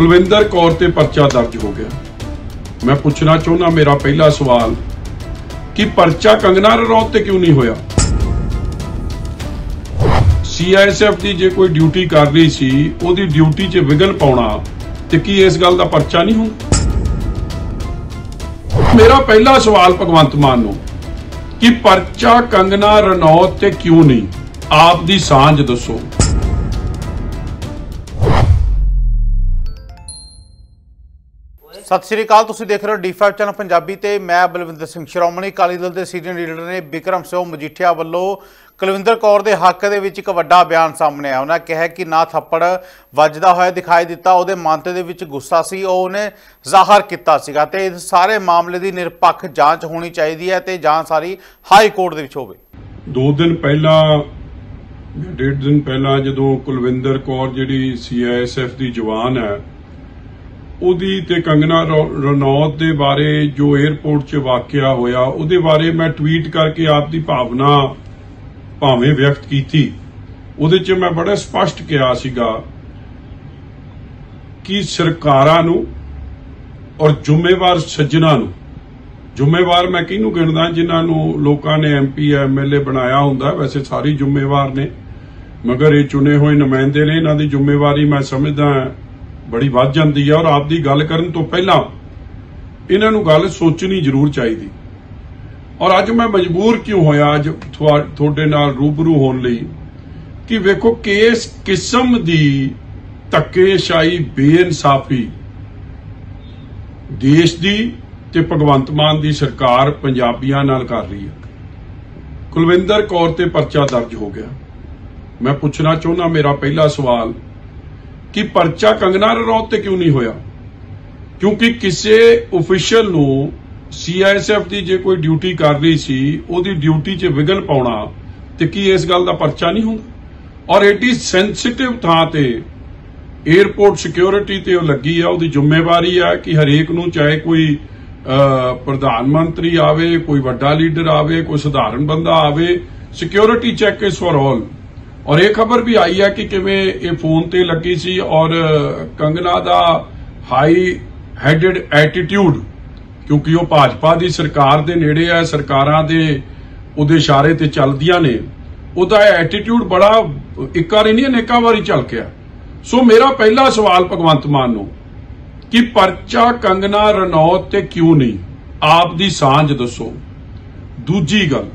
ਕੁਲਵਿੰਦਰ ਕੌਰ ਤੇ ਪਰਚਾ ਦਰਜ ਹੋ ਗਿਆ। ਮੈਂ ਪੁੱਛਣਾ ਚਾਹੁੰਦਾ, ਮੇਰਾ ਪਹਿਲਾ ਸਵਾਲ, ਕਿ ਪਰਚਾ ਕੰਗਨਾ ਰਣੌਤ ਤੇ ਕਿਉਂ ਨਹੀਂ ਹੋਇਆ? ਸੀਆਈਐਸਐਫ ਦੀ ਜੇ ਕੋਈ ਡਿਊਟੀ ਕਰ ਰਹੀ ਸੀ, ਉਹਦੀ ਡਿਊਟੀ 'ਚ ਵਿਗਨ ਪਾਉਣਾ ਤੇ ਕੀ ਇਸ ਗੱਲ ਦਾ ਪਰਚਾ ਨਹੀਂ ਹੁੰਦਾ ਮੇਰਾ ਪਹਿਲਾ ਸਵਾਲ ਭਗਵੰਤ ਮਾਨ ਨੂੰ, ਕਿ ਪਰਚਾ ਕੰਗਨਾ ਰਣੌਤ ਤੇ ਕਿਉਂ ਨਹੀਂ? ਆਪ ਦੀ ਸਾਂਝ ਦੱਸੋ। ਸਤਿ ਸ਼੍ਰੀ ਅਕਾਲ, ਤੁਸੀਂ ਦੇਖ ਰਹੇ ਹੋ ਡੀ5 ਚੈਨਲ ਪੰਜਾਬੀ ਤੇ ਮੈਂ ਬਲਵਿੰਦਰ ਸਿੰਘ ਸ਼੍ਰੋਮਣੀ ਅਕਾਲੀ ਦਲ ਦੇ ਸੀਨੀਅਰ ਲੀਡਰ ਨੇ ਵਿਕਰਮ ਸਿੰਘ ਮਜੀਠੀਆ ਵੱਲੋਂ ਕੁਲਵਿੰਦਰ ਕੌਰ ਦੇ ਹੱਕ ਦੇ ਵਿੱਚ ਇੱਕ ਵੱਡਾ ਬਿਆਨ ਸਾਹਮਣੇ ਆਇਆ। ਉਹਨਾਂ ਕਿਹਾ ਕਿ ਨਾ ਥੱਪੜ ਵੱਜਦਾ ਹੋਇਆ ਦਿਖਾਈ ਦਿੱਤਾ, ਉਹਦੇ ਮਨ ਦੇ ਵਿੱਚ ਗੁੱਸਾ ਸੀ, ਉਹ ਉਹਨੇ ਜ਼ਾਹਰ ਕੀਤਾ ਸੀਗਾ ਤੇ ਇਸ ਸਾਰੇ ਮਾਮਲੇ ਦੀ ਨਿਰਪੱਖ ਜਾਂਚ ਹੋਣੀ ਚਾਹੀਦੀ ਹੈ ਤੇ ਜਾਂਚ ਸਾਰੀ ਹਾਈ ਕੋਰਟ ਦੇ ਵਿੱਚ ਹੋਵੇ। ਦੋ ਦਿਨ ਪਹਿਲਾਂ, ਡੇਢ ਦਿਨ ਪਹਿਲਾਂ ਜਦੋਂ ਕੁਲਵਿੰਦਰ ਕੌਰ ਜਿਹੜੀ ਸੀਆਈਐਸਐਫ ਦੀ ਜਵਾਨ ਹੈ ਉਹਦੀ ਤੇ ਕੰਗਨਾ ਰੌ- ਰਣੌਤ ਦੇ ਬਾਰੇ ਜੋ 에ਅਰਪੋਰਟ 'ਚ ਵਾਕਿਆ ਹੋਇਆ, ਉਹਦੇ ਬਾਰੇ ਮੈਂ ਟਵੀਟ ਕਰਕੇ ਆਪ ਦੀ ਭਾਵਨਾ ਭਾਵੇਂ ਵਿਅਕਤ ਕੀਤੀ। ਉਹਦੇ 'ਚ ਮੈਂ ਬੜਾ ਸਪਸ਼ਟ ਕਿਹਾ ਸੀਗਾ ਕਿ ਸਰਕਾਰਾਂ ਨੂੰ ਔਰ ਜ਼ਿੰਮੇਵਾਰ ਸੱਜਣਾ ਨੂੰ, ਜ਼ਿੰਮੇਵਾਰ ਮੈਂ ਕਿਹਨੂੰ ਗਿਣਦਾ ਜਿਨ੍ਹਾਂ ਨੂੰ ਲੋਕਾਂ ਨੇ ਐਮਪੀ ਐਮਐਲਏ ਬਣਾਇਆ ਹੁੰਦਾ, ਵੈਸੇ ਸਾਰੇ ਜ਼ਿੰਮੇਵਾਰ ਨੇ, ਮਗਰ ਇਹ ਚੁਣੇ ਹੋਏ ਨੁਮਾਇੰਦੇ ਨੇ, ਇਹਨਾਂ ਦੀ ਜ਼ਿੰਮੇਵਾਰੀ ਮੈਂ ਸਮਝਦਾ ਬੜੀ ਵੱਧ ਜਾਂਦੀ ਹੈ ਔਰ ਆਪ ਦੀ ਗੱਲ ਕਰਨ ਤੋਂ ਪਹਿਲਾਂ ਇਹਨਾਂ ਨੂੰ ਗੱਲ ਸੋਚਣੀ ਜ਼ਰੂਰ ਚਾਹੀਦੀ। ਔਰ ਅੱਜ ਮੈਂ ਮਜਬੂਰ ਕਿਉਂ ਹੋਇਆ? ਅੱਜ ਤੁਹਾਡੇ ਨਾਲ ਰੂਬਰੂ ਹੋਣ ਲਈ ਕਿ ਵੇਖੋ ਕਿਸ ਕਿਸਮ ਦੀ ਧੱਕੇਸ਼ਾਹੀ, ਬੇਇਨਸਾਫੀ ਦੇਸ਼ ਦੀ ਤੇ ਭਗਵੰਤ ਮਾਨ ਦੀ ਸਰਕਾਰ ਪੰਜਾਬੀਆਂ ਨਾਲ ਕਰ ਰਹੀ ਹੈ। ਕੁਲਵਿੰਦਰ ਕੌਰ ਤੇ ਪਰਚਾ ਦਰਜ ਹੋ ਗਿਆ। ਮੈਂ ਪੁੱਛਣਾ ਚਾਹੁੰਦਾ, ਮੇਰਾ ਪਹਿਲਾ ਸਵਾਲ ਕਿ ਪਰਚਾ ਕੰਗਨਾ ਰਣੌਤ ਤੇ ਕਿਉਂ ਨਹੀਂ ਹੋਇਆ? ਕਿਉਂਕਿ ਕਿਸੇ ਅਫੀਸ਼ੀਅਲ ਨੂੰ ਸੀਆਈਐਸਐਫ ਦੀ ਜੇ ਕੋਈ ਡਿਊਟੀ ਕਰ ਰਹੀ ਸੀ, ਉਹਦੀ ਡਿਊਟੀ 'ਚ ਵਿਗਨ ਪਾਉਣਾ ਤੇ ਕੀ ਇਸ ਗੱਲ ਦਾ ਪਰਚਾ ਨਹੀਂ ਹੁੰਦਾ? ਔਰ ਏਡੀ ਸੈਂਸਿਟਿਵ ਥਾਂ ਤੇ 에ਅਰਪੋਰਟ ਸਿਕਿਉਰਿਟੀ ਤੇ ਉਹ ਲੱਗੀ ਆ, ਉਹਦੀ ਜ਼ਿੰਮੇਵਾਰੀ ਆ ਕਿ ਹਰੇਕ ਨੂੰ ਚਾਹੇ ਕੋਈ ਪ੍ਰਧਾਨ ਮੰਤਰੀ ਆਵੇ, ਕੋਈ ਵੱਡਾ ਲੀਡਰ ਆਵੇ, ਕੋਈ ਸਧਾਰਨ ਬੰਦਾ ਆਵੇ security check is for all ਔਰ ਇਹ ਖਬਰ ਵੀ ਆਈ ਹੈ ਕਿ ਕਿਵੇਂ ਇਹ ਫੋਨ ਤੇ ਲੱਗੀ ਸੀ ਔਰ ਕੰਗਨਾ ਦਾ ਹਾਈ ਹੈਡਡ ਐਟੀਟਿਊਡ ਕਿਉਂਕਿ ਉਹ ਭਾਜਪਾ ਦੀ ਸਰਕਾਰ ਦੇ ਨੇੜੇ ਹੈ, ਸਰਕਾਰਾਂ ਦੇ ਉਹਦੇ ਇਸ਼ਾਰੇ ਤੇ ਚੱਲਦੀਆਂ ਨੇ। ਉਹਦਾ ਐਟੀਟਿਊਡ ਬੜਾ ਇੱਕ ਵਾਰੀ ਨਹੀਂ, ਅਨੇਕਾਂ ਵਾਰੀ ਝਲਕਿਆ ਸੋ ਮੇਰਾ ਪਹਿਲਾ ਸਵਾਲ ਭਗਵੰਤ ਮਾਨ ਨੂੰ, ਕਿ ਪਰਚਾ ਕੰਗਨਾ ਰਣੌਤ ਤੇ ਕਿਉਂ ਨਹੀਂ? ਆਪ ਦੀ ਸਾਂਝ ਦੱਸੋ। ਦੂਜੀ ਗੱਲ,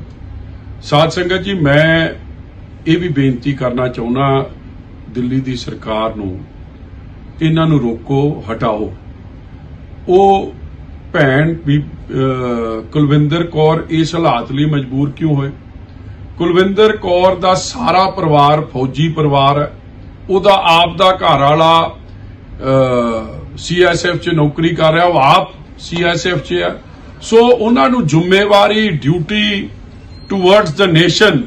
ਸਾਧ ਸੰਗਤ ਜੀ, ਮੈਂ ਇਹ ਵੀ ਬੇਨਤੀ ਕਰਨਾ ਚਾਹੁੰਦਾ ਦਿੱਲੀ ਦੀ ਸਰਕਾਰ ਨੂੰ, ਇਹਨਾਂ ਨੂੰ ਰੋਕੋ, ਹਟਾਓ। ਉਹ ਭੈਣ ਵੀ ਕੁਲਵਿੰਦਰ ਕੌਰ ਇਸ ਹਾਲਾਤ ਲਈ ਮਜਬੂਰ ਕਿਉਂ ਹੋਏ? ਕੁਲਵਿੰਦਰ ਕੌਰ ਦਾ ਸਾਰਾ ਪਰਿਵਾਰ ਫੌਜੀ ਪਰਿਵਾਰ ਹੈ। ਉਹਦਾ ਆਪ ਦਾ ਘਰ ਵਾਲਾ ਸੀਐਸਐਫ 'ਚ ਨੌਕਰੀ ਕਰ ਰਿਹਾ, ਉਹ ਆਪ ਸੀਐਸਐਫ 'ਚ ਹੈ। ਸੋ ਉਹਨਾਂ ਨੂੰ ਜ਼ਿੰਮੇਵਾਰੀ, ਡਿਊਟੀ ਟੁਵਰਡਸ ਦ ਨੇਸ਼ਨ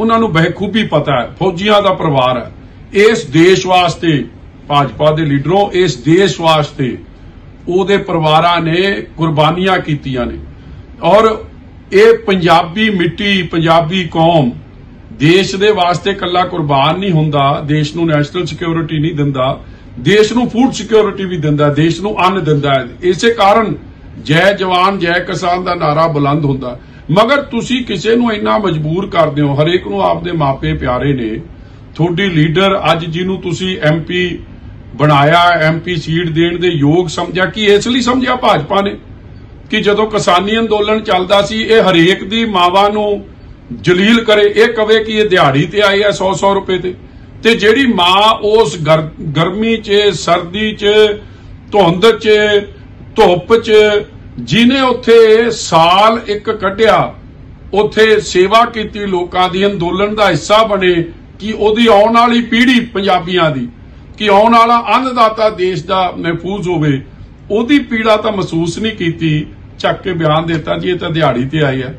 ਉਹਨਾਂ ਨੂੰ ਬਖੂਬੀ ਪਤਾ ਹੈ, ਫੌਜੀਆਂ ਦਾ ਪਰਿਵਾਰ ਹੈ। ਇਸ ਦੇਸ਼ ਵਾਸਤੇ, ਭਾਜਪਾ ਦੇ ਲੀਡਰੋਂ, ਇਸ ਦੇਸ਼ ਵਾਸਤੇ ਉਹਦੇ ਪਰਿਵਾਰਾਂ ਨੇ ਕੁਰਬਾਨੀਆਂ ਕੀਤੀਆਂ ਨੇ। ਔਰ ਇਹ ਪੰਜਾਬੀ ਮਿੱਟੀ, ਪੰਜਾਬੀ ਕੌਮ ਦੇਸ਼ ਦੇ ਵਾਸਤੇ ਕੱਲਾ ਕੁਰਬਾਨ ਨਹੀਂ ਹੁੰਦਾ, ਦੇਸ਼ ਨੂੰ ਨੈਸ਼ਨਲ ਸਿਕਿਉਰਿਟੀ ਨਹੀਂ ਦਿੰਦਾ, ਦੇਸ਼ ਨੂੰ ਫੂਡ ਸਿਕਿਉਰਿਟੀ ਵੀ ਦਿੰਦਾ, ਦੇਸ਼ ਨੂੰ ਅੰਨ ਦਿੰਦਾ ਇਸੇ ਕਾਰਨ ਜੈ ਜਵਾਨ, ਜੈ ਕਿਸਾਨ ਦਾ ਨਾਰਾ ਬੁਲੰਦ ਹੁੰਦਾ। ਮਗਰ ਤੁਸੀਂ ਕਿਸੇ ਨੂੰ ਇੰਨਾ ਮਜਬੂਰ ਕਰਦੇ ਹੋ, ਹਰੇਕ ਨੂੰ ਆਪਦੇ ਮਾਪੇ ਪਿਆਰੇ ਨੇ। ਤੁਹਾਡੀ ਲੀਡਰ ਅੱਜ ਜਿਹਨੂੰ ਤੁਸੀਂ ਐਮਪੀ ਬਣਾਇਆ ਐਮਪੀ ਸੀਟ ਦੇਣ ਦੇ ਯੋਗ ਸਮਝਿਆ, ਕਿ ਇਸ ਲਈ ਸਮਝਿਆ ਭਾਜਪਾ ਨੇ? ਕਿ ਜਦੋਂ ਕਿਸਾਨੀ ਅੰਦੋਲਨ ਚੱਲਦਾ ਸੀ, ਇਹ ਹਰੇਕ ਦੀ ਮਾਵਾਂ ਨੂੰ ਜਲੀਲ ਕਰੇ। ਇਹ ਕਵੇ ਕਿ ਇਹ ਦਿਹਾੜੀ ਤੇ ਆਏ ਆ 100-100 ਰੁਪਏ ਤੇ। ਤੇ ਜਿਹੜੀ ਮਾਂ ਉਸ ਗਰਮੀ 'ਚ, ਸਰਦੀ 'ਚ, ਧੁੰਦ 'ਚ, ਧੁੱਪ 'ਚ ਜਿਨੇ ਉੱਥੇ ਸਾਲ ਇੱਕ ਕੱਢਿਆ, ਉੱਥੇ ਸੇਵਾ ਕੀਤੀ ਲੋਕਾਂ ਦੀ, ਅੰਦੋਲਨ ਦਾ ਹਿੱਸਾ ਬਣੇ ਕਿ ਉਹਦੀ ਆਉਣ ਵਾਲੀ ਪੀੜ੍ਹੀ ਪੰਜਾਬੀਆਂ ਦੀ, ਕਿ ਆਉਣ ਵਾਲਾ ਅੰਨਦਾਤਾ ਦੇਸ਼ ਦਾ ਮਹਿਫੂਜ਼ ਹੋਵੇ, ਉਹਦੀ ਪੀੜਾ ਤਾਂ ਮਹਿਸੂਸ ਨਹੀਂ ਕੀਤੀ, ਚੱਕ ਕੇ ਬਿਆਨ ਦਿੱਤਾ ਜੀ, ਇਹ ਤਾਂ ਦਿਹਾੜੀ ਤੇ ਆਈ ਹੈ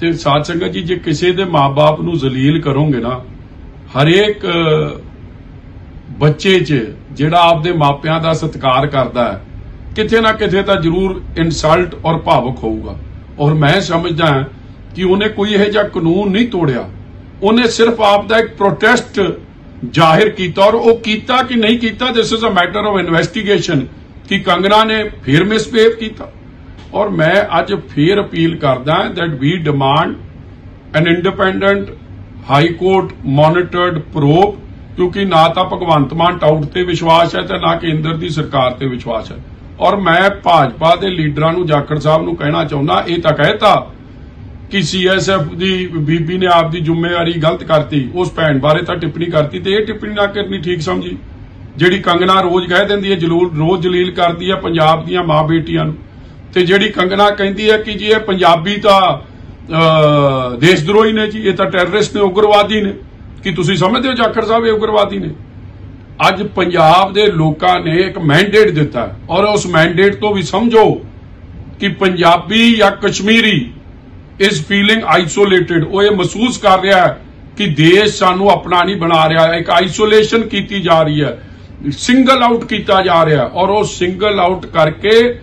ਤੇ ਸਾਧ ਸੰਗਤ ਜੀ, ਜੇ ਕਿਸੇ ਦੇ ਮਾਪੇ ਨੂੰ ਜ਼ਲੀਲ ਕਰੋਗੇ ਨਾ, ਹਰੇਕ ਬੱਚੇ 'ਚ ਜਿਹੜਾ ਆਪਦੇ ਮਾਪਿਆਂ ਦਾ ਸਤਿਕਾਰ ਕਰਦਾ ਹੈ ਕਿਤੇ ਨਾ ਕਿਤੇ ਤਾਂ ਜ਼ਰੂਰ ਇਨਸਲਟ ਔਰ ਭਾਵੁਕ ਹੋਊਗਾ। ਔਰ ਮੈਂ ਸਮਝਦਾ ਹਾਂ ਕਿ ਉਹਨੇ ਕੋਈ ਇਹੋ ਜਿਹਾ ਕਾਨੂੰਨ ਨਹੀਂ ਤੋੜਿਆ। ਉਹਨੇ ਸਿਰਫ ਆਪ ਦਾ ਇੱਕ ਪ੍ਰੋਟੈਸਟ ਜ਼ਾਹਿਰ ਕੀਤਾ ਔਰ ਉਹ ਕੀਤਾ ਕਿ ਨਹੀਂ ਕੀਤਾ this is a matter of investigation ਕਿ ਕੰਗਨਾ ਨੇ ਫਿਰ ਮਿਸਬਿਹੇਵ ਕੀਤਾ। ਔਰ ਮੈਂ ਅੱਜ ਫੇਰ ਅਪੀਲ ਕਰਦਾ that we demand an independent high court monitored probe ਕਿਉਂਕਿ ਨਾ ਤਾਂ ਭਗਵੰਤ ਮਾਨ ਟਾਊਟ ਤੇ ਵਿਸ਼ਵਾਸ ਹੈ ਤੇ ਨਾ ਕੇਂਦਰ ਦੀ ਸਰਕਾਰ ਤੇ ਵਿਸ਼ਵਾਸ ਹੈ। ਔਰ ਮੈਂ ਭਾਜਪਾ ਦੇ ਲੀਡਰਾਂ ਨੂੰ ਜਾਖੜ ਸਾਹਿਬ ਨੂੰ ਕਹਿਣਾ ਚਾਹੁੰਦਾ ਇਹ ਤਾਂ ਕਹਿਤਾ ਕਿ ਸੀਐਸਐਫ ਦੀ ਬੀਬੀ ਨੇ ਆਪ ਦੀ ਜ਼ਿੰਮੇਵਾਰੀ ਗਲਤ ਕਰਤੀ ਉਸ ਭੈਣ ਬਾਰੇ ਤਾਂ ਟਿੱਪਣੀ ਕਰਤੀ ਤੇ ਇਹ ਟਿੱਪਣੀ ਨਾ ਕਰਨੀ ਠੀਕ ਸਮਝੀ। ਜਿਹੜੀ ਕੰਗਨਾ ਰੋਜ਼ ਕਹਿ ਦਿੰਦੀ ਹੈ ਜਲੂਲ ਰੋਜ਼ ਜਲੀਲ ਕਰਦੀ ਹੈ ਪੰਜਾਬ ਦੀਆਂ ਮਾਂ ਬੇਟੀਆਂ ਨੂੰ। ਤੇ ਜਿਹੜੀ ਕੰਗਨਾ ਕਹਿੰਦੀ ਹੈ ਕਿ ਜੀ ਇਹ ਪੰਜਾਬੀ ਤਾਂ ਅਹ, ਦੇਸ਼ਦਰੋਹੀ ਨੇ ਜੀ ਇਹ ਤਾਂ ਟੈਰਰਿਸਟ ਨੇ ਉਗਰਵਾਦੀ ਨੇ। ਕਿ ਤੁਸੀਂ ਸਮਝਦੇ ਹੋ ਜਾਖੜ ਸਾਹਿਬ ਇਹ ਉਗਰਵਾਦੀ ਨੇ? ਅੱਜ ਪੰਜਾਬ ਦੇ ਲੋਕਾਂ ਨੇ ਇੱਕ ਮੈਂਡੇਟ ਦਿੱਤਾ ਔਰ ਉਸ ਮੈਂਡੇਟ ਤੋਂ ਵੀ ਸਮਝੋ ਕਿ ਪੰਜਾਬੀ ਜਾਂ ਕਸ਼ਮੀਰੀ ਇਸ ਫੀਲਿੰਗ ਆਈਸੋਲੇਟਿਡ ਉਹ ਇਹ ਮਹਿਸੂਸ ਕਰ ਰਿਹਾ ਹੈ ਕਿ ਦੇਸ਼ ਸਾਨੂੰ ਆਪਣਾ ਨਹੀਂ ਬਣਾ ਰਿਹਾ, ਇੱਕ ਆਈਸੋਲੇਸ਼ਨ ਕੀਤੀ ਜਾ ਰਹੀ ਹੈ ਸਿੰਗਲ ਆਊਟ ਕੀਤਾ ਜਾ ਰਿਹਾ ਔਰ ਉਹ ਸਿੰਗਲ ਆਊਟ ਕਰਕੇ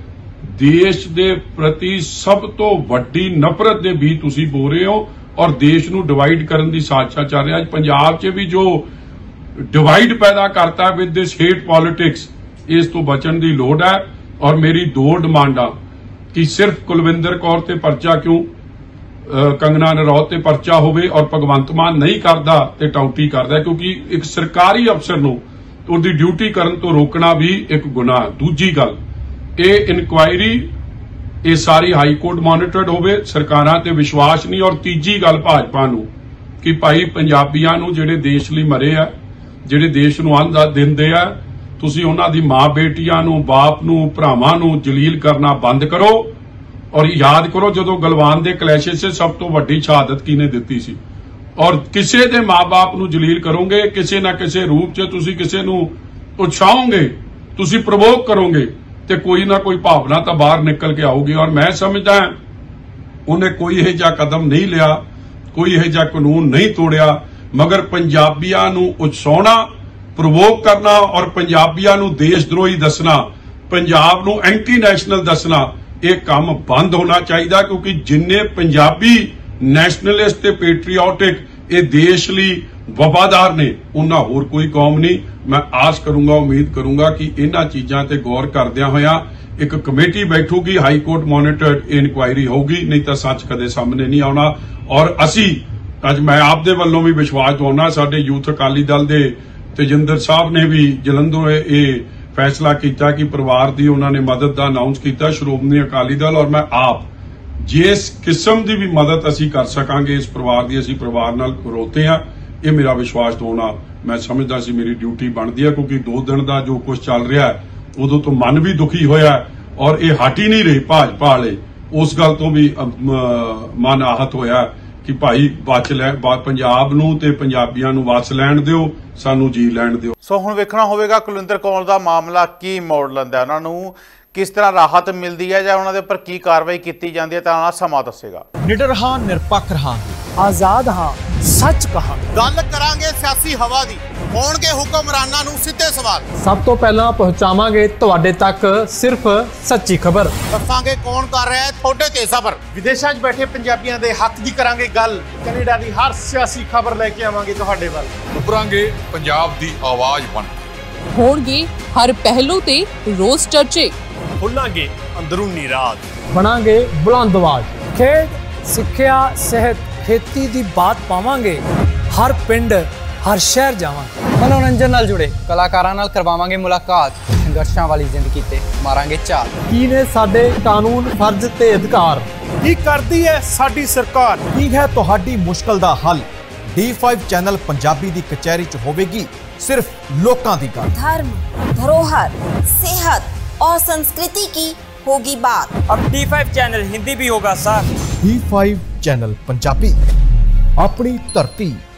ਦੇਸ਼ ਦੇ ਪ੍ਰਤੀ ਸਭ ਤੋਂ ਵੱਡੀ ਨਫ਼ਰਤ ਦੇ ਵੀ ਤੁਸੀਂ ਬੋ ਰਹੇ ਹੋ ਔਰ ਦੇਸ਼ ਨੂੰ ਡਿਵਾਈਡ ਕਰਨ ਦੀ ਸਾਜ਼ਿਸ਼ ਚੱਲ ਰਿਹਾ ਅੱਜ ਪੰਜਾਬ 'ਚ ਵੀ ਜੋ ਡਿਵਾਈਡ ਪੈਦਾ ਕਰਤਾ ਵਿਦ ਦਿਸ ਹੇਟ ਪੋਲਿਟਿਕਸ ਇਸ ਤੋਂ ਬਚਣ ਦੀ ਲੋੜ ਹੈ ਔਰ ਮੇਰੀ ਦੋ ਡਿਮਾਂਡਾਂ, ਕਿ ਸਿਰਫ ਕੁਲਵਿੰਦਰ ਕੌਰ ਤੇ ਪਰਚਾ ਕਿਉਂ ਅਹ ਕੰਗਨਾ ਨਰੌਤ ਤੇ ਪਰਚਾ ਹੋਵੇ ਔਰ ਭਗਵੰਤ ਮਾਨ ਨਹੀਂ ਕਰਦਾ ਤੇ ਟਾਊਟੀ ਕਰਦਾ, ਕਿਉਂਕਿ ਇੱਕ ਸਰਕਾਰੀ ਅਫਸਰ ਨੂੰ ਉਹਦੀ ਡਿਊਟੀ ਕਰਨ ਤੋਂ ਰੋਕਣਾ ਵੀ ਇੱਕ ਗੁਨਾਹ ਦੂਜੀ ਗੱਲ, ਇਹ ਇਨਕੁਆਇਰੀ ਇਹ ਸਾਰੀ ਹਾਈ ਕੋਰਟ ਮੋਨੀਟਰਡ ਹੋਵੇ, ਸਰਕਾਰਾਂ ਤੇ ਵਿਸ਼ਵਾਸ ਨਹੀਂ, ਔਰ ਤੀਜੀ ਗੱਲ ਭਾਜਪਾ ਨੂੰ, ਕਿ ਭਾਈ ਪੰਜਾਬੀਆਂ ਨੂੰ ਜਿਹੜੇ ਦੇਸ਼ ਲਈ ਮਰੇ ਆ ਜਿਹੜੇ ਦੇਸ਼ ਨੂੰ ਅੰਦਾ ਦਿੰਦੇ ਆ, ਤੁਸੀਂ ਉਹਨਾਂ ਦੀ ਮਾਂ ਬੇਟੀਆਂ ਨੂੰ, ਬਾਪ ਨੂੰ, ਭਰਾਵਾਂ ਨੂੰ ਜਲੀਲ ਕਰਨਾ ਬੰਦ ਕਰੋ ਔਰ ਯਾਦ ਕਰੋ ਜਦੋਂ ਗਲਵਾਨ ਦੇ ਕਲੈਸ਼ੇ 'ਚ ਸਭ ਤੋਂ ਵੱਡੀ ਸ਼ਹਾਦਤ ਕਿਹਨੇ ਦਿੱਤੀ ਸੀ? ਔਰ ਕਿਸੇ ਦੇ ਮਾਪੇ ਨੂੰ ਜਲੀਲ ਕਰੋਗੇ, ਕਿਸੇ ਨਾ ਕਿਸੇ ਰੂਪ 'ਚ ਤੁਸੀਂ ਕਿਸੇ ਨੂੰ ਉਛਾਓਗੇ, ਤੁਸੀਂ ਪ੍ਰਵੋਕ ਕਰੋਗੇ ਤੇ ਕੋਈ ਨਾ ਕੋਈ ਭਾਵਨਾ ਤਾਂ ਬਾਹਰ ਨਿਕਲ ਕੇ ਆਊਗੀ। ਔਰ ਮੈਂ ਸਮਝਦਾ ਉਹਨੇ ਕੋਈ ਇਹ ਜਿਹਾ ਕਦਮ ਨਹੀਂ ਲਿਆ, ਕੋਈ ਇਹ ਜਿਹਾ ਕਾਨੂੰਨ ਨਹੀਂ ਤੋੜਿਆ। ਮਗਰ ਪੰਜਾਬੀਆਂ ਨੂੰ ਉਤਸ਼ਾਹਣਾ ਪ੍ਰਵੋਕ ਕਰਨਾ ਔਰ ਪੰਜਾਬੀਆਂ ਨੂੰ ਦੇਸ਼ ਦਰੋਹੀ ਦੱਸਣਾ, ਪੰਜਾਬ ਨੂੰ ਐਂਟੀ ਨੈਸ਼ਨਲ ਦੱਸਣਾ, ਇਹ ਕੰਮ ਬੰਦ ਹੋਣਾ ਚਾਹੀਦਾ ਕਿਉਂਕਿ ਜਿੰਨੇ ਪੰਜਾਬੀ ਨੈਸ਼ਨਲਿਸਟ ਤੇ ਪੈਟਰੀਓਟਿਕ ਇਹ ਦੇਸ਼ ਲਈ ਵਫਾਦਾਰ ਨੇ, ਉਹਨਾਂ ਹੋਰ ਕੋਈ ਕੌਮ ਨਹੀਂ। ਮੈਂ ਆਸ ਕਰੂੰਗਾ, ਉਮੀਦ ਕਰੂੰਗਾ ਕਿ ਇਹਨਾਂ ਚੀਜ਼ਾਂ ਤੇ ਗੌਰ ਕਰਦਿਆਂ ਹੋਇਆਂ ਇੱਕ ਕਮੇਟੀ ਬੈਠੂਗੀ, ਹਾਈ ਕੋਰਟ ਮੋਨੀਟਰਡ ਇਨਕੁਆਇਰੀ ਹੋਊਗੀ, ਨਹੀਂ ਤਾਂ ਸੱਚ ਕਦੇ ਸਾਹਮਣੇ ਨਹੀਂ ਆਉਣਾ। ਔਰ ਅਸੀਂ ਅੱਜ ਮੈਂ ਆਪ ਦੇ ਵੱਲੋਂ ਵੀ ਵਿਸ਼ਵਾਸ ਦਵਾਉਣਾ, ਸਾਡੇ ਯੂਥ ਅਕਾਲੀ ਦਲ ਦੇ ਤੇਜਿੰਦਰ ਸਾਹਿਬ ਨੇ ਵੀ ਜਲੰਧਰ ਇਹ ਫੈਸਲਾ ਕੀਤਾ ਕਿ ਪਰਿਵਾਰ ਦੀ ਉਹਨਾਂ ਨੇ ਮਦਦ ਦਾ ਅਨਾਉਂਸ ਕੀਤਾ, ਸ਼੍ਰੋਮਣੀ ਅਕਾਲੀ ਦਲ ਔਰ ਮੈਂ ਆਪ ਜਿਸ ਕਿਸਮ ਦੀ ਵੀ ਮਦਦ ਅਸੀਂ ਕਰ ਸਕਾਂਗੇ, ਇਸ ਪਰਿਵਾਰ ਦੀ ਅਸੀਂ ਪਰਿਵਾਰ ਨਾਲ ਰੋਤੇ ਆ ਇਹ ਮੇਰਾ ਵਿਸ਼ਵਾਸ ਦਵਾਉਣਾ, ਮੈਂ ਸਮਝਦਾ ਸੀ ਮੇਰੀ ਡਿਊਟੀ ਬਣਦੀ ਹੈ ਕਿਉਂਕਿ ਦੋ ਦਿਨ ਦਾ ਜੋ ਕੁਝ ਚੱਲ ਰਿਹਾ ਹੈ, ਉਦੋਂ ਤੋਂ ਮਨ ਵੀ ਦੁਖੀ ਹੋਇਆ ਔਰ ਇਹ ਹਟ ਹੀ ਨਹੀਂ ਰਹੀ ਭਾਜਪਾ ਵਾਲੇ, ਉਸ ਗੱਲ ਤੋਂ ਵੀ ਮਨ ਆਹਤ ਹੋਇਆ ਕਿ ਭਾਈ ਬਚ ਲੈ ਬਾ- ਪੰਜਾਬ ਨੂੰ ਤੇ ਪੰਜਾਬੀਆਂ ਨੂੰ ਵਸ ਲੈਣ ਦਿਓ ਸਾਨੂੰ ਜੀ ਲੈਣ ਦਿਓ। ਸੋ ਹੁਣ ਵੇਖਣਾ ਹੋਵੇਗਾ ਕੁਲਵਿੰਦਰ ਕੌਰ ਦਾ ਮਾਮਲਾ ਕੀ ਮੋੜ ਲੈਂਦਾ ਉਹਨਾਂ ਨੂੰ ਕਿਸ ਤਰ੍ਹਾਂ ਰਾਹਤ ਮਿਲਦੀ ਹੈ ਜਾਂ ਉਹਨਾਂ ਦੇ ਉੱਪਰ ਕੀ ਕਾਰਵਾਈ ਕੀਤੀ ਜਾਂਦੀ ਹੈ ਤਾਂ ਆਉਣਾ ਸਮਾਂ ਦੱਸੇਗਾ। ਨਿਡਰ ਹਾਂ ਨਿਰਪੱਖ ਰਹਾਂਗੇ। ਆਜ਼ਾਦ ਹਾਂ ਸੱਚ ਕਹਾਂ ਗੱਲ ਕਰਾਂਗੇ ਸਿਆਸੀ ਹਵਾ ਦੀ। ਹੋਣਗੇ ਹੁਕਮਰਾਨਾਂ ਨੂੰ ਸਿੱਧੇ ਸਵਾਲ। ਸਭ ਤੋਂ ਪਹਿਲਾਂ ਪਹੁੰਚਾਵਾਂਗੇ ਤੁਹਾਡੇ ਤੱਕ ਸਿਰਫ ਸੱਚੀ ਖਬਰ। ਦੱਸਾਂਗੇ ਕੌਣ ਕਰ ਰਿਹਾ ਹੈ ਤੁਹਾਡੇ ਤੇ ਸਬਰ। ਵਿਦੇਸ਼ਾਂ 'ਚ ਬੈਠੇ ਪੰਜਾਬੀਆਂ ਦੇ ਹੱਕ ਦੀ ਕਰਾਂਗੇ ਗੱਲ। ਕੈਨੇਡਾ ਦੀ ਹਰ ਸਿਆਸੀ ਖਬਰ ਲੈ ਕੇ ਆਵਾਂਗੇ ਤੁਹਾਡੇ ਵੱਲ। ਉੱਭਰਾਂਗੇ ਪੰਜਾਬ ਦੀ ਆਵਾਜ਼ ਬਣ ਹੋਣਗੇ ਹਰ ਪਹਿਲੂ ਤੇ ਰੋਜ਼ ਚਰਚੇ। ਖੁੱਲਾਂਗੇ ਅੰਦਰੂਨੀ ਰਾਜ। ਬਣਾਂਗੇ ਬੁਲੰਦ ਆਵਾਜ਼। ਖੇਡ ਸਿੱਖਿਆ ਸਿਹਤ ਖੇਤੀ ਦੀ ਬਾਤ ਪਾਵਾਂਗੇ। ਹਰ ਪਿੰਡ ਹਰ ਸ਼ਹਿਰ ਜਾਵਾਂਗੇ ਮਨੋਰੰਜਨ ਨਾਲ ਜੁੜੇ ਕਲਾਕਾਰਾਂ ਨਾਲ ਕਰਵਾਵਾਂਗੇ ਮੁਲਾਕਾਤ ਸੰਘਰਸ਼ਾਂ ਵਾਲੀ ਜ਼ਿੰਦਗੀ ਤੇ ਮਾਰਾਂਗੇ ਝਾਤ ਕੀ ਨੇ ਸਾਡੇ ਕਾਨੂੰਨ ਫਰਜ਼ ਤੇ ਅਧਿਕਾਰ ਕੀ ਕਰਦੀ ਹੈ ਸਾਡੀ ਸਰਕਾਰ ਕੀ ਹੈ ਤੁਹਾਡੀ ਮੁਸ਼ਕਲ ਦਾ ਹੱਲ D5 ਚੈਨਲ ਪੰਜਾਬੀ ਦੀ ਕਚਹਿਰੀ 'ਚ ਹੋਵੇਗੀ ਸਿਰਫ ਲੋਕਾਂ ਦੀ ਗੱਲ धर्म धरोहर सेहत और संस्कृति की होगी बात अब D5 ਚੈਨਲ ਹਿੰਦੀ ਵੀ ਹੋਗਾ ਸਰ D5 ਚੈਨਲ ਪੰਜਾਬੀ ਆਪਣੀ ਧਰਤੀ